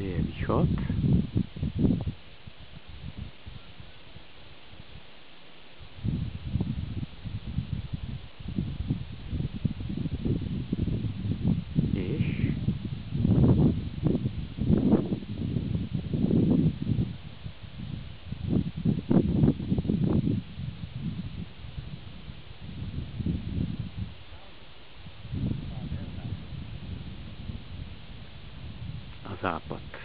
de Bijot. Ápat